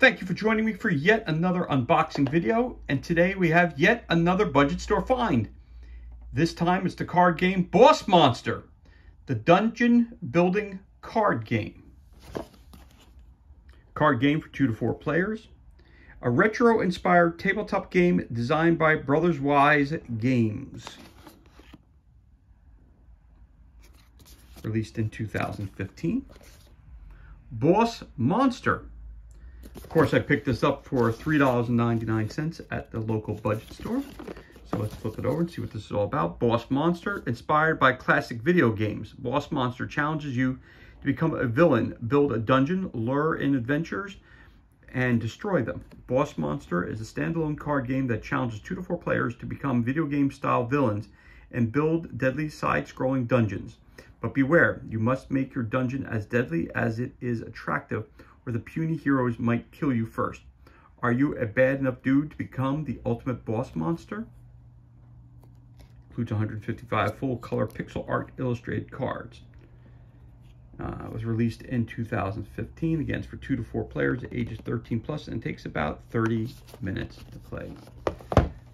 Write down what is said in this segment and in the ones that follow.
Thank you for joining me for yet another unboxing video. And today we have yet another budget store find. This time it's the card game Boss Monster, the dungeon building card game. Card game for two to four players. A retro-inspired tabletop game designed by Brotherwise Games. Released in 2015. Boss Monster of course, I picked this up for $3.99 at the local budget store. So let's flip it over and see what this is all about. Boss Monster, inspired by classic video games. Boss Monster challenges you to become a villain, build a dungeon, lure in adventures, and destroy them. Boss Monster is a standalone card game that challenges two to four players to become video game style villains and build deadly side-scrolling dungeons. But beware, you must make your dungeon as deadly as it is attractive where the puny heroes might kill you first. Are you a bad enough dude to become the ultimate boss monster? Includes 155 full-color pixel art illustrated cards. Uh, it was released in 2015. Again, it's for two to four players, ages 13 plus, and takes about 30 minutes to play.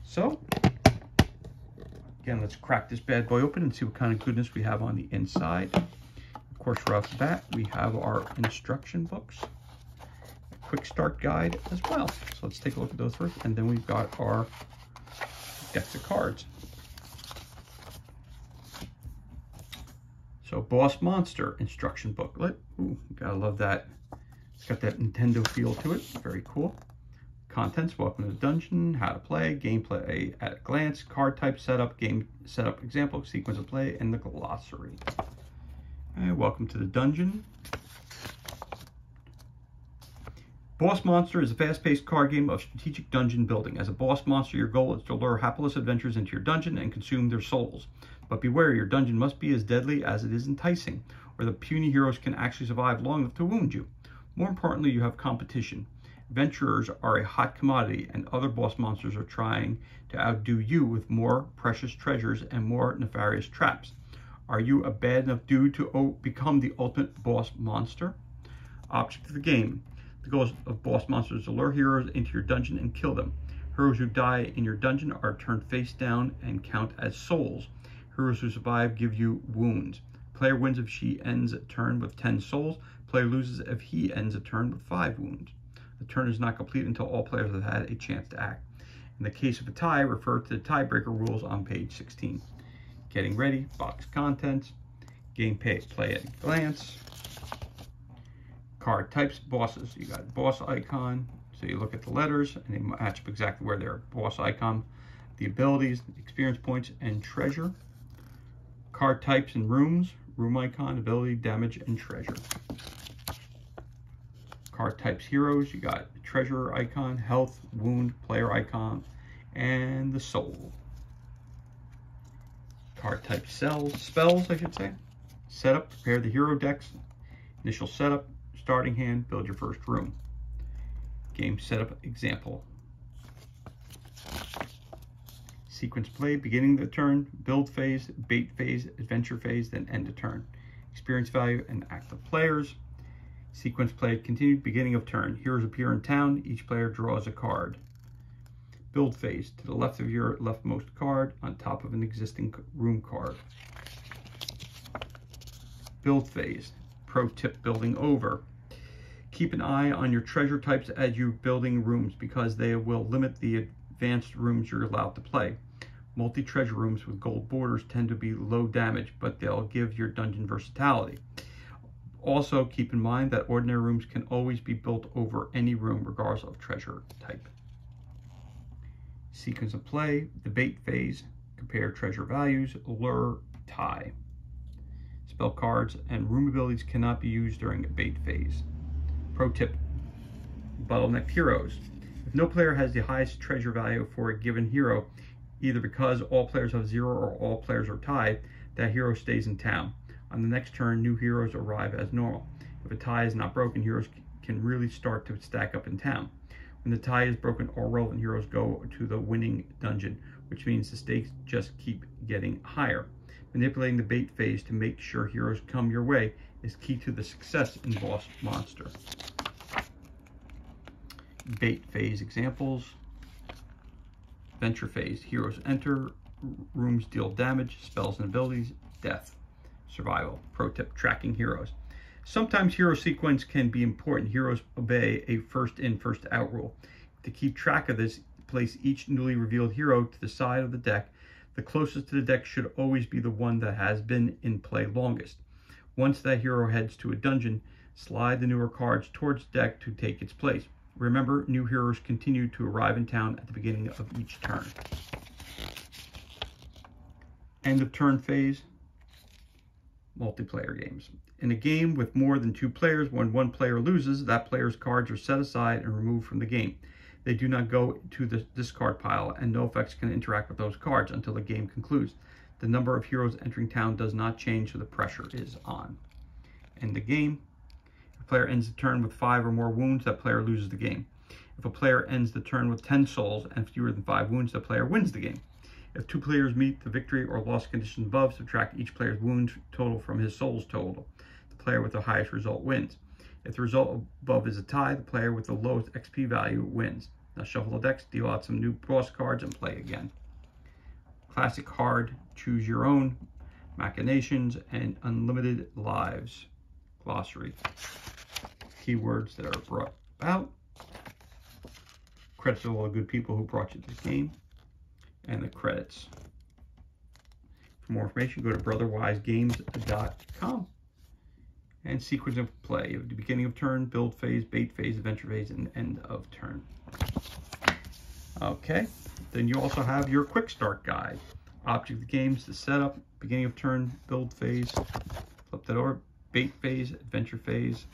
So, again, let's crack this bad boy open and see what kind of goodness we have on the inside. Of course, right off the bat, we have our instruction books quick start guide as well. So let's take a look at those first. And then we've got our decks of cards. So Boss Monster instruction booklet. Ooh, gotta love that. It's got that Nintendo feel to it. Very cool. Contents, welcome to the dungeon, how to play, gameplay at a glance, card type setup, game setup example, sequence of play, and the glossary. And welcome to the dungeon. Boss Monster is a fast-paced card game of strategic dungeon building. As a boss monster, your goal is to lure hapless adventurers into your dungeon and consume their souls. But beware, your dungeon must be as deadly as it is enticing, or the puny heroes can actually survive long enough to wound you. More importantly, you have competition. Adventurers are a hot commodity, and other boss monsters are trying to outdo you with more precious treasures and more nefarious traps. Are you a bad enough dude to become the ultimate boss monster? Object of the game. The goal of boss monsters to lure heroes into your dungeon and kill them. Heroes who die in your dungeon are turned face down and count as souls. Heroes who survive give you wounds. Player wins if she ends a turn with 10 souls. Player loses if he ends a turn with 5 wounds. The turn is not complete until all players have had a chance to act. In the case of a tie, refer to the tiebreaker rules on page 16. Getting ready, box contents, game page, play at a glance, card types, bosses. You got boss icon, so you look at the letters and they match up exactly where they're boss icon. The abilities, experience points, and treasure. Card types and rooms, room icon, ability, damage, and treasure. Card types heroes, you got treasure icon, health, wound, player icon, and the soul. Card type cells, spells, I should say. Setup, prepare the hero decks. Initial setup, starting hand, build your first room. Game setup example. Sequence play, beginning the turn, build phase, bait phase, adventure phase, then end of turn. Experience value and active players. Sequence play continued, beginning of turn. Heroes appear in town, each player draws a card. Build phase, to the left of your leftmost card, on top of an existing room card. Build phase, pro tip building over keep an eye on your treasure types as you're building rooms because they will limit the advanced rooms you're allowed to play. Multi-treasure rooms with gold borders tend to be low damage, but they'll give your dungeon versatility. Also, keep in mind that ordinary rooms can always be built over any room regardless of treasure type. Sequence of play, debate phase, compare treasure values, lure, tie. Spell cards and room abilities cannot be used during a bait phase. Pro tip, bottleneck heroes. If no player has the highest treasure value for a given hero, either because all players have zero or all players are tied, that hero stays in town. On the next turn, new heroes arrive as normal. If a tie is not broken, heroes can really start to stack up in town. When the tie is broken, all relevant heroes go to the winning dungeon, which means the stakes just keep getting higher. Manipulating the bait phase to make sure heroes come your way is key to the success in Boss Monster. bait phase examples. Venture phase, heroes enter, rooms deal damage, spells and abilities, death, survival. Pro tip, tracking heroes. Sometimes hero sequence can be important. Heroes obey a first in, first out rule. To keep track of this, place each newly revealed hero to the side of the deck. The closest to the deck should always be the one that has been in play longest. Once that hero heads to a dungeon, slide the newer cards towards deck to take its place. Remember, new heroes continue to arrive in town at the beginning of each turn. End of turn phase, multiplayer games. In a game with more than two players, when one player loses, that player's cards are set aside and removed from the game. They do not go to the discard pile, and no effects can interact with those cards until the game concludes. The number of heroes entering town does not change, so the pressure is on. End the game If a player ends the turn with five or more wounds, that player loses the game. If a player ends the turn with 10 souls and fewer than five wounds, the player wins the game. If two players meet the victory or loss conditions above, subtract each player's wound total from his souls total. The player with the highest result wins. If the result above is a tie, the player with the lowest XP value wins. Now shuffle the decks, deal out some new boss cards, and play again. Classic hard, choose your own, machinations, and unlimited lives. Glossary keywords that are brought about. Credits to all the good people who brought you this game. And the credits. For more information, go to brotherwisegames.com. And sequence of play. The beginning of turn, build phase, bait phase, adventure phase, and end of turn. Okay, then you also have your quick start guide. Object of the games, the setup, beginning of turn, build phase, flip that over, bait phase, adventure phase,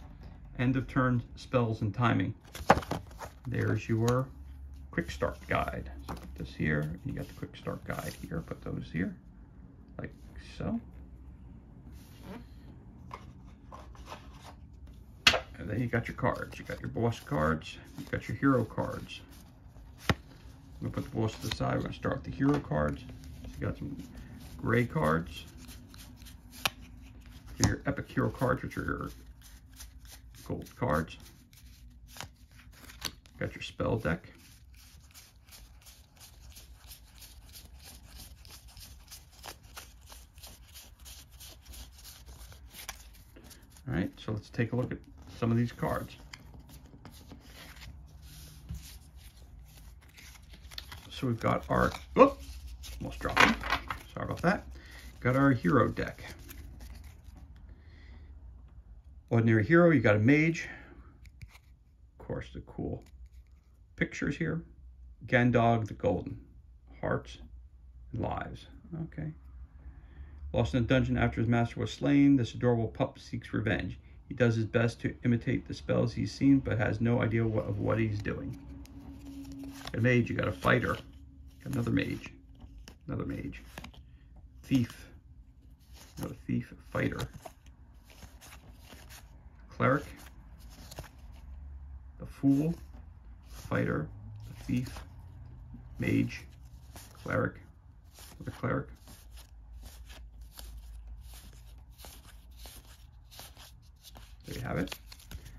end of turn spells and timing. There's your quick start guide. So put this here, you got the quick start guide here, put those here, like so. And then you got your cards. You got your boss cards, you got your hero cards. I'm gonna put the boss to the side. We're gonna start with the hero cards. Got some gray cards. Your Epic Hero cards, which are your gold cards. Got your spell deck. All right, so let's take a look at some of these cards. So we've got our, whoop, almost dropped them. Sorry about that. Got our hero deck. Ordinary hero, you got a mage. Of course, the cool pictures here. Gandog the Golden. Hearts and lives. Okay. Lost in a dungeon after his master was slain, this adorable pup seeks revenge. He does his best to imitate the spells he's seen, but has no idea what, of what he's doing. A mage, you got a fighter. Got another mage. Another mage. Thief. Another thief, fighter cleric, the fool, fighter, the thief, mage, cleric, the cleric. There you have it.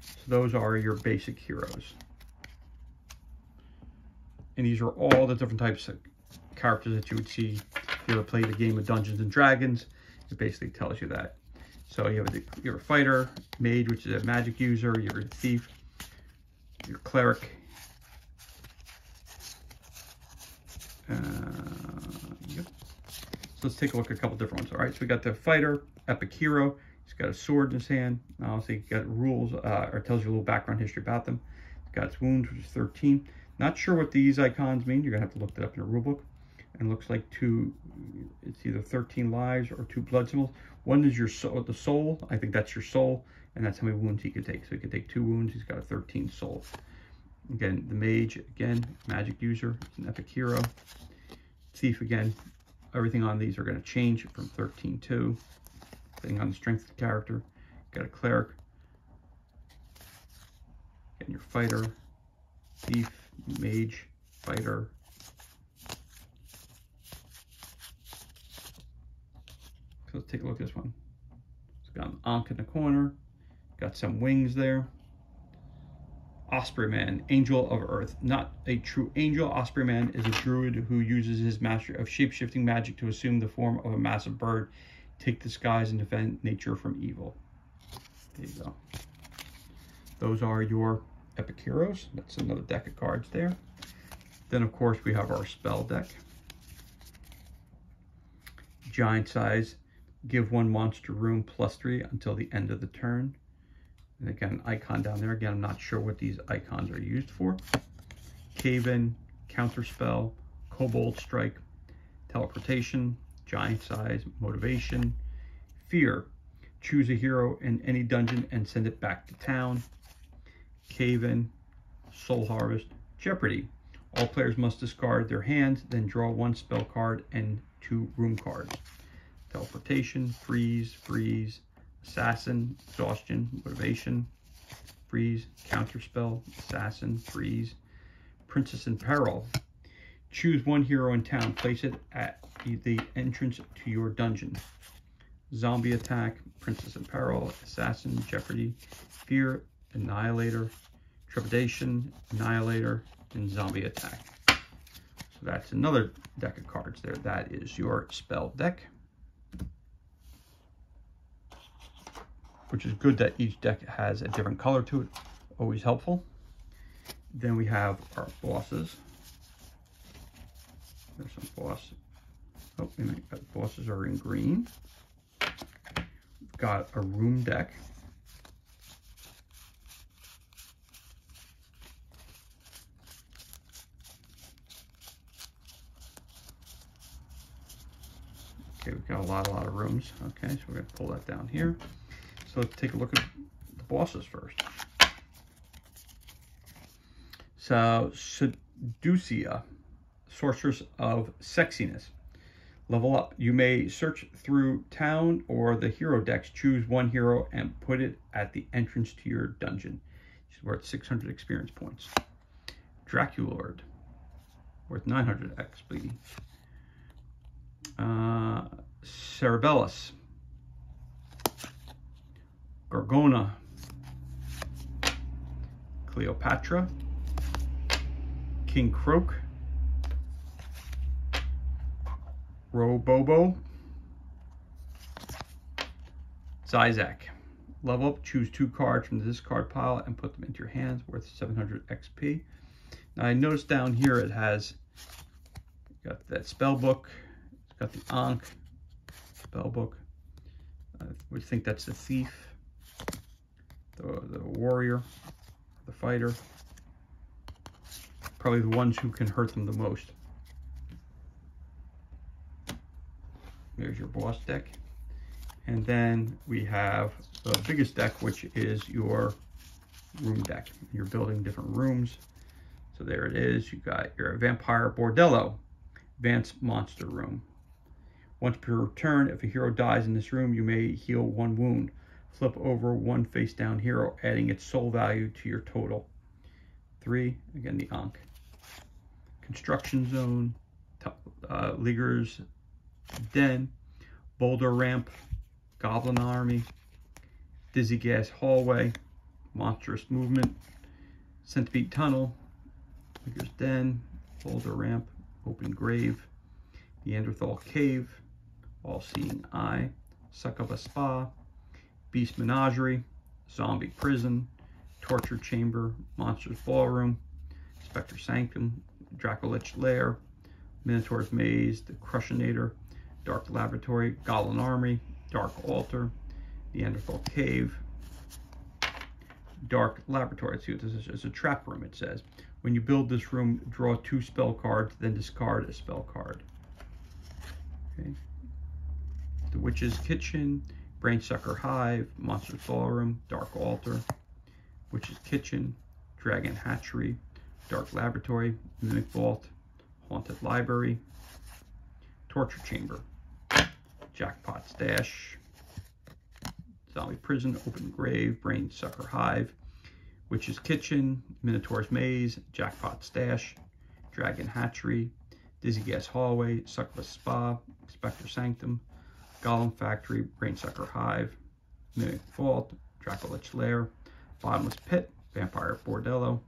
So those are your basic heroes. And these are all the different types of characters that you would see if you ever played a game of Dungeons and Dragons. It basically tells you that. So you have a, your fighter, mage, which is a magic user, your thief, your cleric. Uh, yep. So let's take a look at a couple different ones. All right, so we got the fighter, epic hero. He's got a sword in his hand. Obviously, he's got rules, uh, or tells you a little background history about them. He's got his wounds, which is 13. Not sure what these icons mean. You're gonna have to look that up in your rulebook and looks like two, it's either 13 lives or two blood symbols. One is your soul, the soul, I think that's your soul, and that's how many wounds he could take. So he could take two wounds, he's got a 13 soul. Again, the mage, again, magic user, it's an epic hero. Thief, again, everything on these are going to change from 13 to, depending on the strength of the character. Got a cleric, and your fighter, thief, mage, fighter, So let's take a look at this one. It's got an Ankh in the corner, got some wings there. Ospreyman, Angel of Earth. Not a true angel, Ospreyman is a druid who uses his mastery of shape-shifting magic to assume the form of a massive bird, take the skies, and defend nature from evil. There you go. Those are your Epic Heroes. That's another deck of cards there. Then, of course, we have our spell deck. Giant size. Give one monster room plus three until the end of the turn. And again, icon down there. Again, I'm not sure what these icons are used for. Cave in, counterspell, kobold strike, teleportation, giant size, motivation, fear. Choose a hero in any dungeon and send it back to town. Cave in, soul harvest, jeopardy. All players must discard their hands, then draw one spell card and two room cards. Teleportation, freeze, freeze, assassin, exhaustion, motivation, freeze, counterspell, assassin, freeze, princess in peril. Choose one hero in town, place it at the entrance to your dungeon. Zombie attack, princess in peril, assassin, jeopardy, fear, annihilator, trepidation, annihilator, and zombie attack. So that's another deck of cards there. That is your spell deck. Which is good that each deck has a different color to it. Always helpful. Then we have our bosses. There's some boss. Oh, wait uh, bosses are in green. We've got a room deck. Okay, we've got a lot, a lot of rooms. Okay, so we're to pull that down here. So let's take a look at the bosses first. So, Seducia, Sorceress of Sexiness. Level up. You may search through town or the hero decks. Choose one hero and put it at the entrance to your dungeon. She's worth 600 experience points. Draculord, worth 900 XP. Uh, Cerebellus, Gorgona, Cleopatra, King Croak, Robobo, Xyzax. Level up, choose two cards from the discard pile and put them into your hands, worth 700 XP. Now I noticed down here it has got that spell book, it's got the Ankh spell book. I would think that's the thief, warrior, the fighter. Probably the ones who can hurt them the most. There's your boss deck. And then we have the biggest deck, which is your room deck. You're building different rooms. So there it is. You got your Vampire Bordello, Advanced Monster Room. Once per turn, if a hero dies in this room, you may heal one wound. Flip over one face down hero, adding its soul value to your total. Three, again, the Ankh. Construction Zone, uh, Liger's Den, Boulder Ramp, Goblin Army, Dizzy Gas Hallway, Monstrous Monument, Centipede Tunnel, Liger's Den, Boulder Ramp, Open Grave, Neanderthal Cave, all-Seeing Eye, Succubus Spa, Beast Menagerie, Zombie Prison, Torture Chamber, Monsters Ballroom, Spectre Sanctum, Dracolich Lair, Minotaur's Maze, The Crushinator, Dark Laboratory, Goblin Army, Dark Altar, Neanderthal Cave, Dark Laboratory. Let's see what this is. It's a trap room, it says. When you build this room, draw two spell cards, then discard a spell card. Okay the Witch's Kitchen, Brainsucker Hive, Monsters Ballroom, Dark Altar, Witch's Kitchen, Dragon Hatchery, Dark Laboratory, Mimic Vault, Haunted Library, Torture Chamber, Jackpot Stash, Zombie Prison, Open Grave, Brain Sucker Hive, Witch's Kitchen, Minotaur's Maze, Jackpot Stash, Dragon Hatchery, Dizzy Gas Hallway, Succubus Spa, Spectre Sanctum, Golem Factory, Brainsucker Hive, Mimic Vault, Dracolich Lair, Bottomless Pit, Vampire Bordello,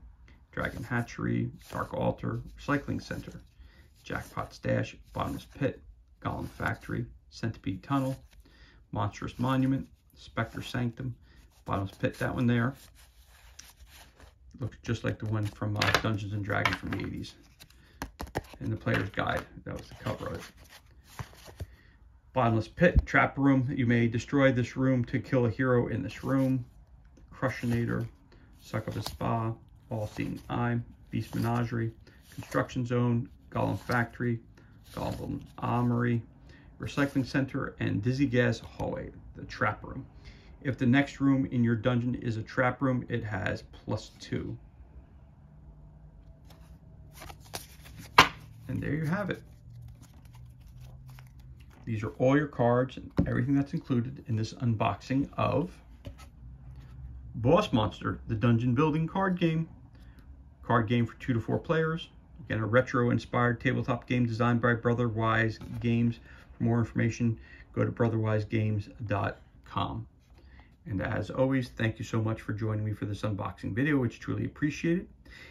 Dragon Hatchery, Dark Altar, Recycling Center, Jackpot Stash, Bottomless Pit, Golem Factory, Centipede Tunnel, Monstrous Monument, Spectre Sanctum, Bottomless Pit, that one there. Looks just like the one from uh, Dungeons and Dragons from the 80s. And the player's guide, that was the cover of it. Bottomless Pit, Trap Room. You may destroy this room to kill a hero in this room. Crushinator, Succubus Spa, All Seeing Eye, Beast Menagerie, Construction Zone, Golem Factory, Goblin Armory, Recycling Center, and Dizzy Gas Hallway, the Trap Room. If the next room in your dungeon is a trap room, it has plus two. And there you have it. These are all your cards and everything that's included in this unboxing of Boss Monster, the dungeon building card game. Card game for two to four players. Again, a retro-inspired tabletop game designed by Brotherwise Games. For more information, go to brotherwisegames.com. And as always, thank you so much for joining me for this unboxing video, which truly appreciate it.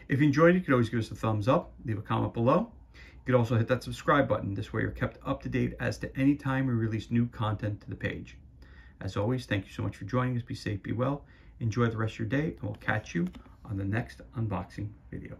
If you enjoyed it, you could always give us a thumbs up, leave a comment below. You could also hit that subscribe button. This way you're kept up to date as to any time we release new content to the page. As always, thank you so much for joining us. Be safe, be well. Enjoy the rest of your day, and we'll catch you on the next unboxing video.